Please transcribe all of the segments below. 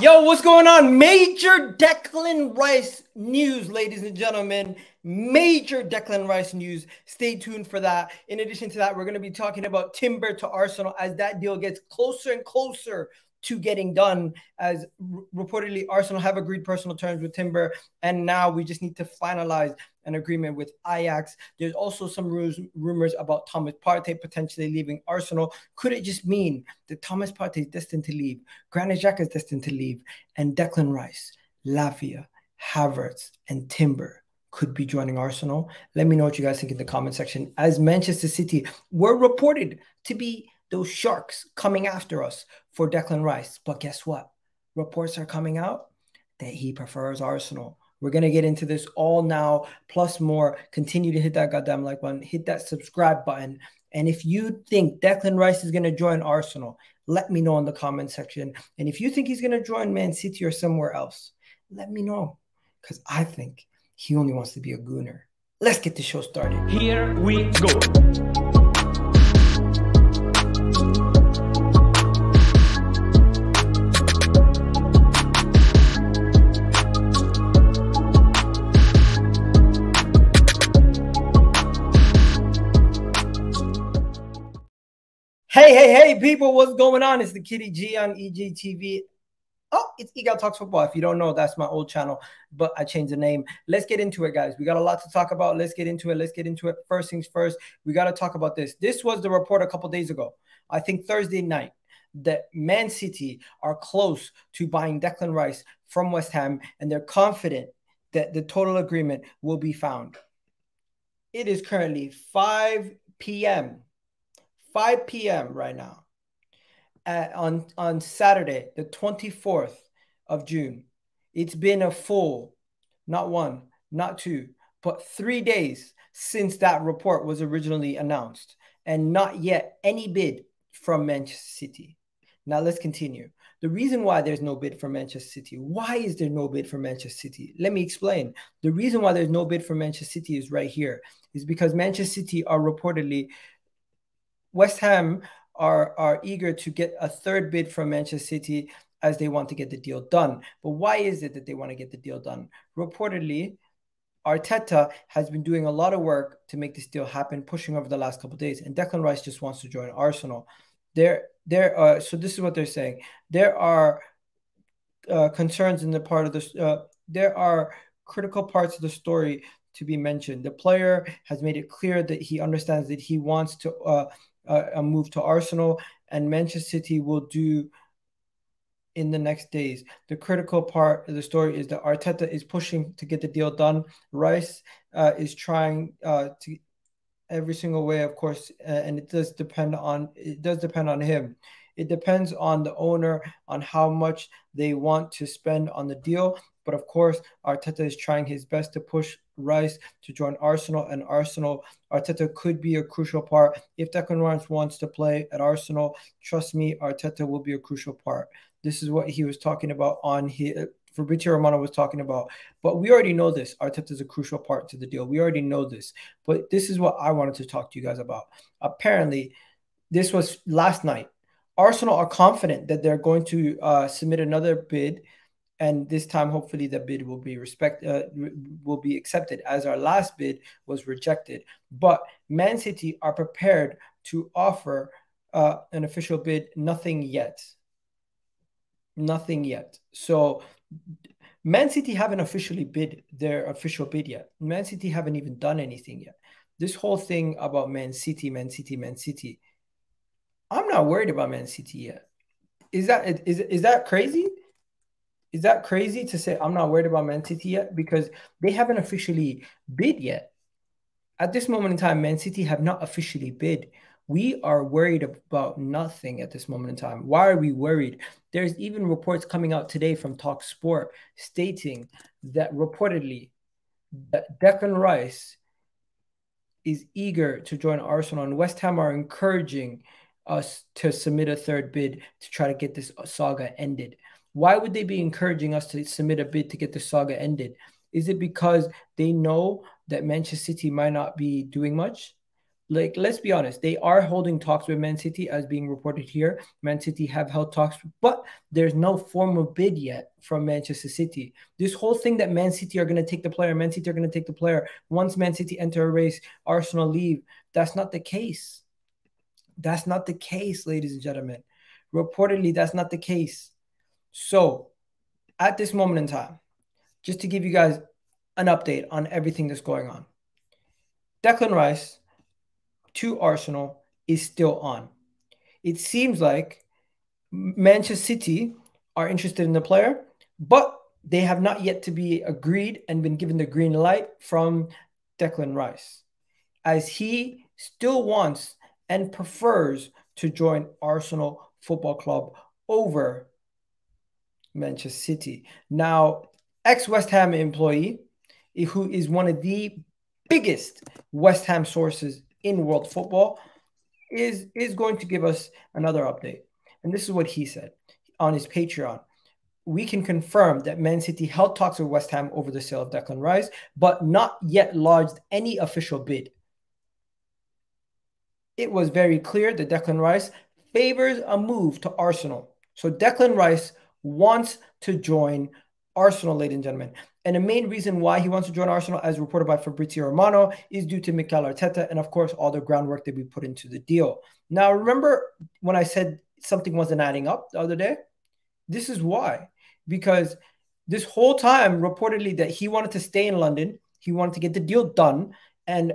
Yo, what's going on? Major Declan Rice news, ladies and gentlemen. Major Declan Rice news. Stay tuned for that. In addition to that, we're going to be talking about Timber to Arsenal as that deal gets closer and closer to getting done as reportedly Arsenal have agreed personal terms with Timber and now we just need to finalize an agreement with Ajax. There's also some rumors about Thomas Partey potentially leaving Arsenal. Could it just mean that Thomas Partey is destined to leave, Granit Xhaka is destined to leave, and Declan Rice, Lavia, Havertz, and Timber could be joining Arsenal? Let me know what you guys think in the comment section. As Manchester City were reported to be those sharks coming after us for Declan Rice. But guess what? Reports are coming out that he prefers Arsenal. We're going to get into this all now, plus more. Continue to hit that goddamn like button, hit that subscribe button. And if you think Declan Rice is going to join Arsenal, let me know in the comment section. And if you think he's going to join Man City or somewhere else, let me know. Because I think he only wants to be a gooner. Let's get the show started. Here we go. Hey, hey, hey, people, what's going on? It's the Kitty G on EGTV. Oh, it's Egal Talks Football. If you don't know, that's my old channel, but I changed the name. Let's get into it, guys. We got a lot to talk about. Let's get into it. Let's get into it. First things first, we got to talk about this. This was the report a couple days ago. I think Thursday night that Man City are close to buying Declan Rice from West Ham, and they're confident that the total agreement will be found. It is currently 5 p.m. 5 p.m. right now at, on, on Saturday, the 24th of June. It's been a full, not one, not two, but three days since that report was originally announced, and not yet any bid from Manchester City. Now let's continue. The reason why there's no bid for Manchester City, why is there no bid for Manchester City? Let me explain. The reason why there's no bid for Manchester City is right here, is because Manchester City are reportedly West Ham are are eager to get a third bid from Manchester City as they want to get the deal done. But why is it that they want to get the deal done? Reportedly, Arteta has been doing a lot of work to make this deal happen, pushing over the last couple days, and Declan Rice just wants to join Arsenal. There, there. So this is what they're saying. There are uh, concerns in the part of this. Uh, there are critical parts of the story to be mentioned. The player has made it clear that he understands that he wants to uh, uh, a move to Arsenal, and Manchester City will do in the next days. The critical part of the story is that Arteta is pushing to get the deal done. Rice uh, is trying uh, to every single way, of course, and it does depend on it does depend on him. It depends on the owner on how much they want to spend on the deal. But of course, Arteta is trying his best to push Rice to join Arsenal, and Arsenal Arteta could be a crucial part. If Declan Rice wants to play at Arsenal, trust me, Arteta will be a crucial part. This is what he was talking about on his. Fabrizio Romano was talking about, but we already know this. Arteta is a crucial part to the deal. We already know this, but this is what I wanted to talk to you guys about. Apparently, this was last night. Arsenal are confident that they're going to uh, submit another bid and this time hopefully the bid will be respect uh, will be accepted as our last bid was rejected. But man city are prepared to offer uh, an official bid nothing yet. Nothing yet. So man city haven't officially bid their official bid yet. Man city haven't even done anything yet. This whole thing about man city man city man city i'm not worried about man city yet. Is that is, is that crazy is that crazy to say I'm not worried about Man City yet because they haven't officially bid yet? At this moment in time, Man City have not officially bid. We are worried about nothing at this moment in time. Why are we worried? There's even reports coming out today from Talk Sport stating that reportedly that Declan Rice is eager to join Arsenal and West Ham are encouraging us to submit a third bid to try to get this saga ended. Why would they be encouraging us to submit a bid to get the saga ended? Is it because they know that Manchester City might not be doing much? like let's be honest they are holding talks with man city as being reported here. Man city have held talks but there's no formal bid yet from manchester city. This whole thing that man city are going to take the player man city are going to take the player once man city enter a race arsenal leave that's not the case. That's not the case ladies and gentlemen. Reportedly that's not the case so at this moment in time just to give you guys an update on everything that's going on declan rice to Arsenal is still on. It seems like Manchester City are interested in the player, but they have not yet to be agreed and been given the green light from Declan Rice, as he still wants and prefers to join Arsenal Football Club over Manchester City. Now, ex West Ham employee, eh, who is one of the biggest West Ham sources in world football is is going to give us another update. And this is what he said on his Patreon. We can confirm that Man City held talks with West Ham over the sale of Declan Rice, but not yet lodged any official bid. It was very clear that Declan Rice favors a move to Arsenal. So Declan Rice wants to join Arsenal, ladies and gentlemen. And the main reason why he wants to join Arsenal, as reported by Fabrizio Romano, is due to Mikel Arteta and, of course, all the groundwork that we put into the deal. Now, remember when I said something wasn't adding up the other day? This is why. Because this whole time, reportedly, that he wanted to stay in London, he wanted to get the deal done. And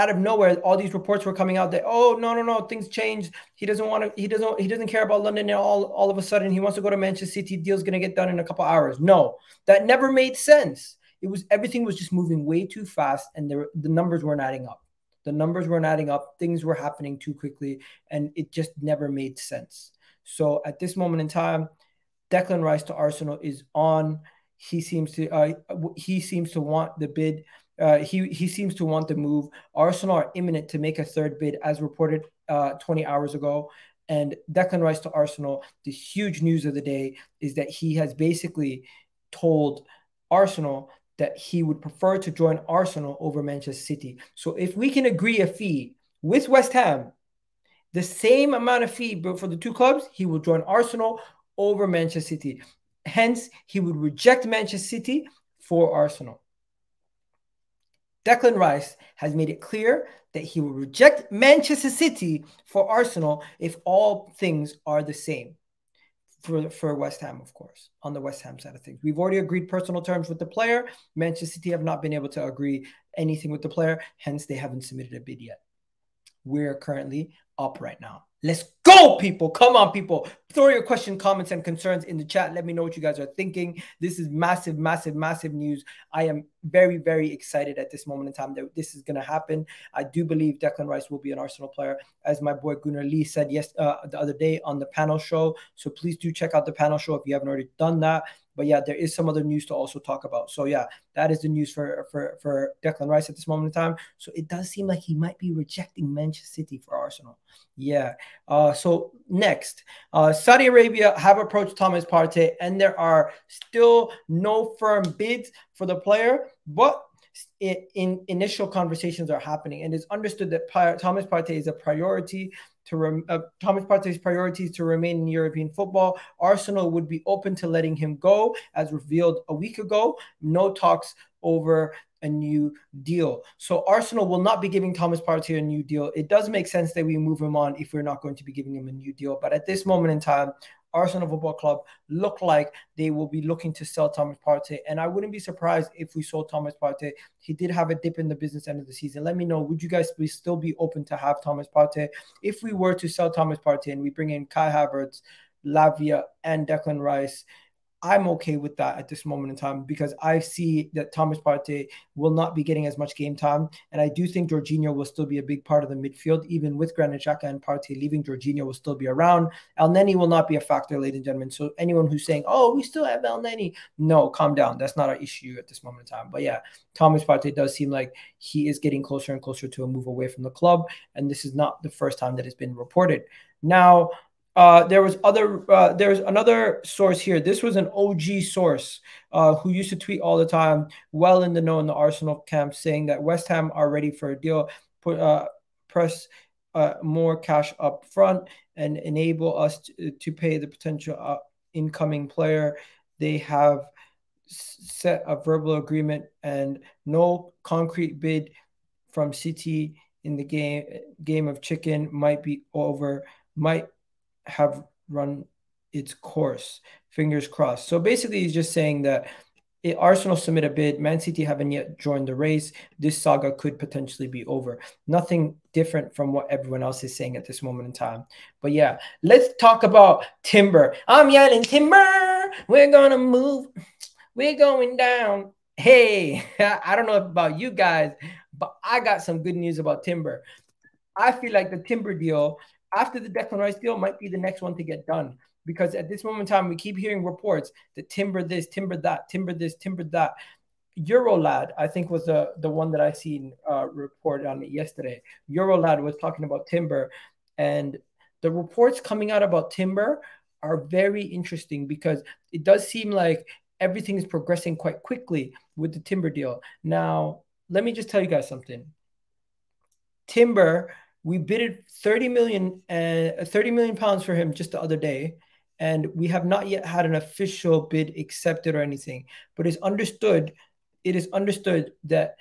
out of nowhere, all these reports were coming out that oh no no no things changed. He doesn't want to. He doesn't. He doesn't care about London. And all all of a sudden, he wants to go to Manchester City. Deal's gonna get done in a couple hours. No, that never made sense. It was everything was just moving way too fast, and there the numbers weren't adding up. The numbers weren't adding up. Things were happening too quickly, and it just never made sense. So at this moment in time, Declan Rice to Arsenal is on. He seems to uh, he seems to want the bid uh, he he seems to want to move. Arsenal are imminent to make a third bid, as reported uh, 20 hours ago. And Declan Rice to Arsenal. The huge news of the day is that he has basically told Arsenal that he would prefer to join Arsenal over Manchester City. So if we can agree a fee with West Ham, the same amount of fee but for the two clubs, he will join Arsenal over Manchester City. Hence, he would reject Manchester City for Arsenal. Declan Rice has made it clear that he will reject Manchester City for Arsenal if all things are the same. For, for West Ham, of course, on the West Ham side of things. We've already agreed personal terms with the player. Manchester City have not been able to agree anything with the player, hence, they haven't submitted a bid yet. We're currently up right now. Let's people. Come on, people. Throw your question, comments, and concerns in the chat. Let me know what you guys are thinking. This is massive, massive, massive news. I am very, very excited at this moment in time that this is going to happen. I do believe Declan Rice will be an Arsenal player, as my boy Gunnar Lee said yes uh, the other day on the panel show. So please do check out the panel show if you haven't already done that. But yeah, there is some other news to also talk about. So yeah, that is the news for for for Declan Rice at this moment in time. So it does seem like he might be rejecting Manchester City for Arsenal. Yeah. Uh, so next, uh, Saudi Arabia have approached Thomas Partey, and there are still no firm bids for the player, but in, in initial conversations are happening, and it's understood that Thomas Partey is a priority to uh, Thomas Partey's priorities to remain in European football. Arsenal would be open to letting him go, as revealed a week ago. No talks over a new deal. So Arsenal will not be giving Thomas Partey a new deal. It does make sense that we move him on if we're not going to be giving him a new deal. But at this moment in time, Arsenal Football Club look like they will be looking to sell Thomas Partey. And I wouldn't be surprised if we sold Thomas Partey. He did have a dip in the business end of the season. Let me know, would you guys please still be open to have Thomas Partey? If we were to sell Thomas Partey and we bring in Kai Havertz, Lavia, and Declan Rice, I'm okay with that at this moment in time because I see that Thomas Partey will not be getting as much game time. And I do think Jorginho will still be a big part of the midfield, even with Granit Xhaka and Partey leaving, Jorginho will still be around. Elneny will not be a factor, ladies and gentlemen. So anyone who's saying, oh, we still have Elneny, no, calm down. That's not our issue at this moment in time. But yeah, Thomas Partey does seem like he is getting closer and closer to a move away from the club. And this is not the first time that it's been reported. Now, uh, there was other uh, there's another source here. This was an OG source uh, who used to tweet all the time, well in the know in the Arsenal camp, saying that West Ham are ready for a deal. Put, uh, press uh, more cash up front and enable us to, to pay the potential incoming player. They have set a verbal agreement and no concrete bid from City in the game game of chicken might be over, might have run its course. Fingers crossed. So basically, he's just saying that it, Arsenal submit a bid. Man City haven't yet joined the race. This saga could potentially be over. Nothing different from what everyone else is saying at this moment in time. But yeah, let's talk about Timber. I'm yelling Timber. We're gonna move. We're going down. Hey, I don't know about you guys, but I got some good news about Timber. I feel like the Timber deal after the Declan Rice deal might be the next one to get done because at this moment in time, we keep hearing reports that timber this, timber that, timber this, timber that. Eurolad, I think, was the the one that I seen uh, report on it yesterday. Eurolad was talking about timber, and the reports coming out about timber are very interesting because it does seem like everything is progressing quite quickly with the timber deal. Now, let me just tell you guys something. Timber, we bid 30 million uh, 30 million pounds for him just the other day and we have not yet had an official bid accepted or anything. But it's understood, it is understood that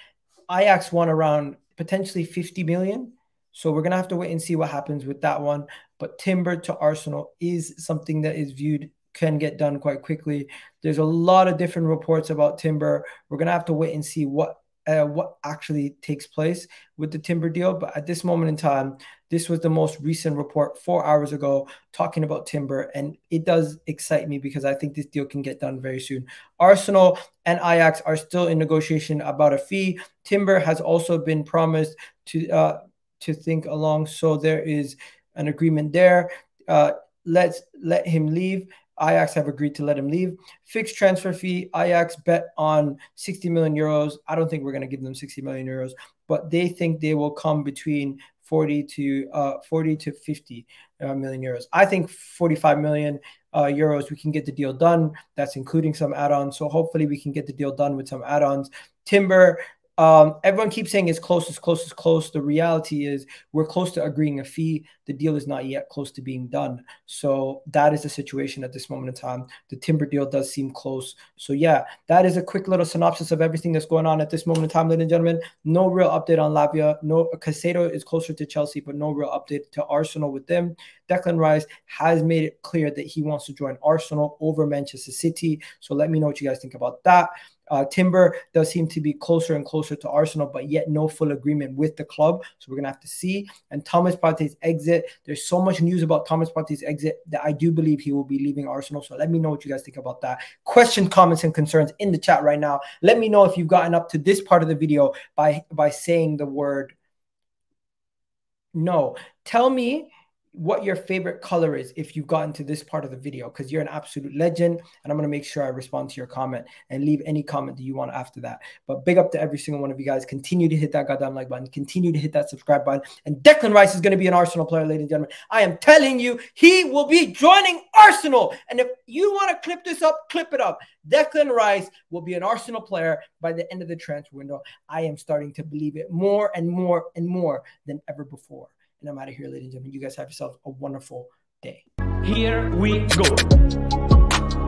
Ajax won around potentially 50 million. So we're gonna have to wait and see what happens with that one. But Timber to Arsenal is something that is viewed can get done quite quickly. There's a lot of different reports about Timber. We're gonna have to wait and see what uh, what actually takes place with the timber deal. But at this moment in time, this was the most recent report four hours ago talking about timber. And it does excite me because I think this deal can get done very soon. Arsenal and Ajax are still in negotiation about a fee. Timber has also been promised to uh, to think along. So there is an agreement there. Uh, let's let him leave. Ajax have agreed to let him leave. Fixed transfer fee. Ajax bet on 60 million euros. I don't think we're going to give them 60 million euros, but they think they will come between 40 to uh, 40 to 50 uh, million euros. I think 45 million uh, euros we can get the deal done. That's including some add-ons. So hopefully we can get the deal done with some add-ons. Timber um, everyone keeps saying it's close, it's close, it's close. The reality is we're close to agreeing a fee. The deal is not yet close to being done. So that is the situation at this moment in time. The timber deal does seem close. So yeah, that is a quick little synopsis of everything that's going on at this moment in time, ladies and gentlemen. No real update on Lavia. No Caicedo is closer to Chelsea, but no real update to Arsenal with them. Declan Rice has made it clear that he wants to join Arsenal over Manchester City. So let me know what you guys think about that. Uh, Timber does seem to be closer and closer to Arsenal, but yet no full agreement with the club. So we're gonna have to see. And Thomas Partey's exit. There's so much news about Thomas Partey's exit that I do believe he will be leaving Arsenal. So let me know what you guys think about that. Questions, comments, and concerns in the chat right now. Let me know if you've gotten up to this part of the video by by saying the word no. Tell me what your favorite color is if you've gotten to this part of the video because you're an absolute legend and i'm going to make sure i respond to your comment and leave any comment that you want after that. But big up to every single one of you guys. Continue to hit that goddamn like button. Continue to hit that subscribe button. And declan rice is going to be an arsenal player ladies and gentlemen. I am telling you he will be joining arsenal. And if you want to clip this up clip it up. Declan rice will be an arsenal player by the end of the transfer window. I am starting to believe it more and more and more than ever before and I'm out of here, ladies and gentlemen. You guys have yourself a wonderful day. Here we go.